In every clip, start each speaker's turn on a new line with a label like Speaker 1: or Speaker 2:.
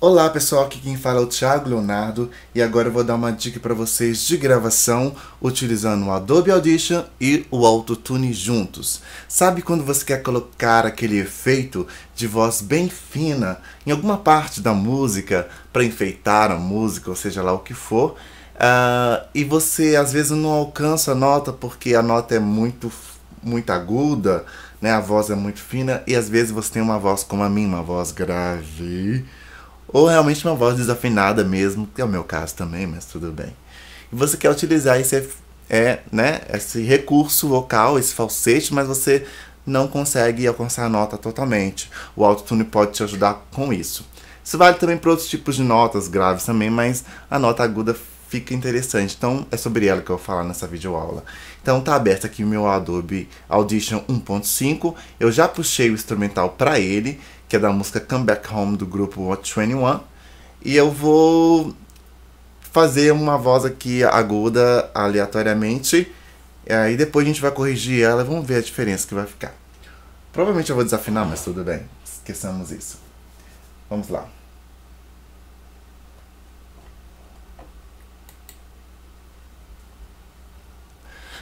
Speaker 1: Olá pessoal, aqui quem fala é o Thiago Leonardo e agora eu vou dar uma dica para vocês de gravação utilizando o Adobe Audition e o Autotune juntos. Sabe quando você quer colocar aquele efeito de voz bem fina em alguma parte da música para enfeitar a música, ou seja lá o que for, uh, e você às vezes não alcança a nota porque a nota é muito, muito aguda, né? a voz é muito fina e às vezes você tem uma voz como a minha, uma voz grave ou realmente uma voz desafinada mesmo, que é o meu caso também, mas tudo bem. E você quer utilizar esse, é, né, esse recurso vocal, esse falsete, mas você não consegue alcançar a nota totalmente. O autotune pode te ajudar com isso. Isso vale também para outros tipos de notas graves também, mas a nota aguda fica interessante. Então é sobre ela que eu vou falar nessa videoaula. Então tá aberto aqui meu Adobe Audition 1.5. Eu já puxei o instrumental para ele que é da música Come Back Home do grupo What 21. E eu vou fazer uma voz aqui aguda aleatoriamente. E depois a gente vai corrigir ela e vamos ver a diferença que vai ficar. Provavelmente eu vou desafinar, mas tudo bem. Esqueçamos isso. Vamos lá.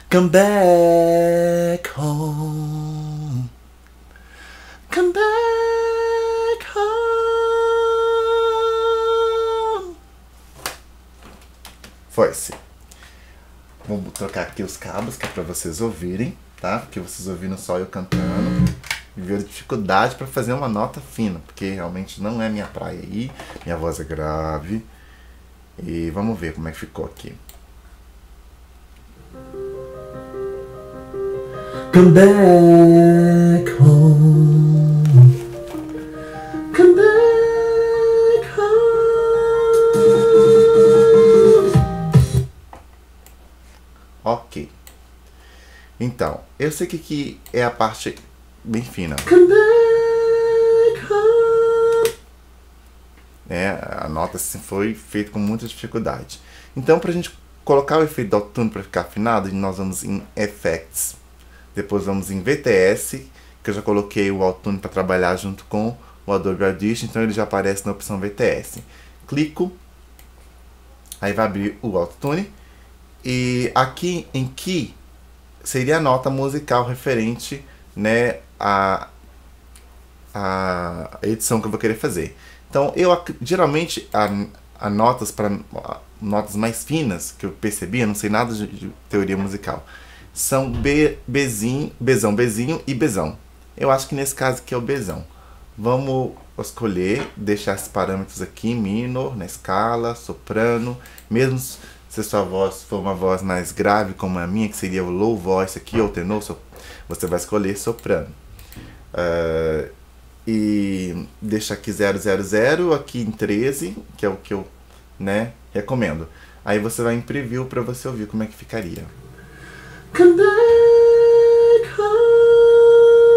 Speaker 1: Come back home. Come back. Foi-se. Vamos trocar aqui os cabos, que é pra vocês ouvirem, tá? Porque vocês ouviram só eu cantando. Viram dificuldade para fazer uma nota fina, porque realmente não é minha praia aí. Minha voz é grave. E vamos ver como é que ficou aqui. Come back home. Come back. Ok. Então, eu sei que aqui é a parte bem fina. É, a nota assim, foi feita com muita dificuldade. Então, para a gente colocar o efeito do autotune para ficar afinado, nós vamos em Effects. Depois vamos em VTS, que eu já coloquei o autotune para trabalhar junto com o Adobe Audition, então ele já aparece na opção VTS. Clico, aí vai abrir o autotune e aqui em que seria a nota musical referente né, à, à edição que eu vou querer fazer. Então, eu geralmente a, a notas para notas mais finas que eu percebi, eu não sei nada de, de teoria musical, são B, Bzinho, Bzão, Bzinho e Bzão. Eu acho que nesse caso aqui é o Bzão. Vamos escolher, deixar esses parâmetros aqui, minor, na escala, soprano, mesmo se sua voz for uma voz mais grave, como a minha, que seria o low voice aqui, ou tenor, você vai escolher soprano. Uh, e deixa aqui 000, aqui em 13, que é o que eu né, recomendo. Aí você vai em preview para você ouvir como é que ficaria. Come back home.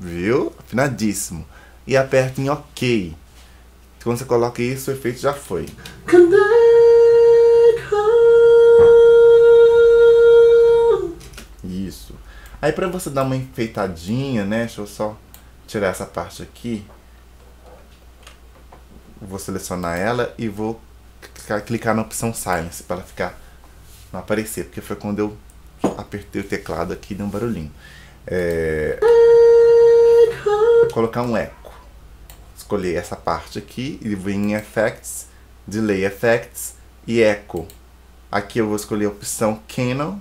Speaker 1: Viu? Afinadíssimo. E aperta em OK. Quando você coloca isso, o efeito já foi. Isso. Aí para você dar uma enfeitadinha, né? Deixa eu só tirar essa parte aqui. Vou selecionar ela e vou clicar na opção Silence para ela ficar não aparecer, porque foi quando eu apertei o teclado aqui e deu um barulhinho. É... Vou colocar um eco escolher essa parte aqui e vou em Effects, Delay Effects e Echo. Aqui eu vou escolher a opção Canon.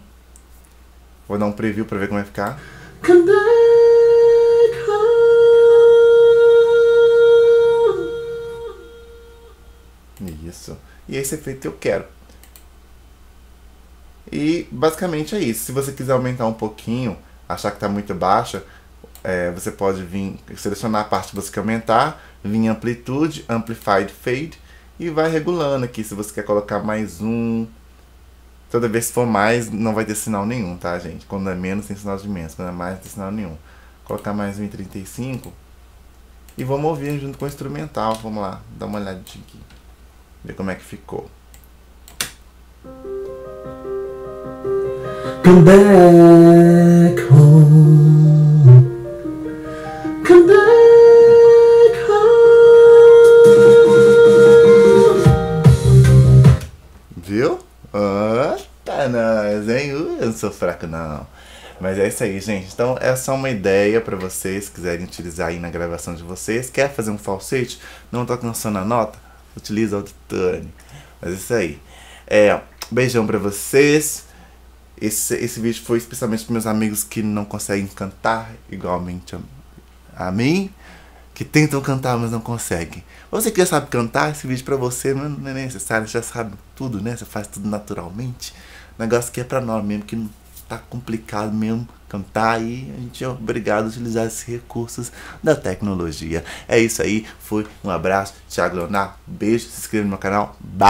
Speaker 1: Vou dar um preview para ver como vai ficar. Isso. E esse efeito eu quero. E basicamente é isso. Se você quiser aumentar um pouquinho, achar que está muito baixa, é, você pode vir selecionar a parte que você quer aumentar, vir em amplitude, amplified fade e vai regulando aqui se você quer colocar mais um. Toda vez que for mais, não vai ter sinal nenhum, tá, gente? Quando é menos, tem sinal de menos. Quando é mais, não tem sinal nenhum. Vou colocar mais um em 35 e vamos ouvir junto com o instrumental. Vamos lá, dar uma olhadinha aqui. Ver como é que ficou. Come back home. Come back home. Viu? Ah, tá nós, hein? Uh, eu não sou fraco, não. Mas é isso aí, gente. Então, é só uma ideia para vocês quiserem utilizar aí na gravação de vocês. Quer fazer um falsete? Não tá cansando a nota? Utiliza o autotune. Mas é isso aí. É, beijão para vocês. Esse, esse vídeo foi especialmente para meus amigos que não conseguem cantar igualmente a, a mim, que tentam cantar, mas não conseguem. Você que já sabe cantar, esse vídeo para você não é necessário, já sabe tudo, né? Você faz tudo naturalmente. Negócio que é para nós mesmo, que tá complicado mesmo cantar e a gente é obrigado a utilizar esses recursos da tecnologia. É isso aí, foi um abraço, Thiago Leonardo, beijo, se inscreva no meu canal, bye!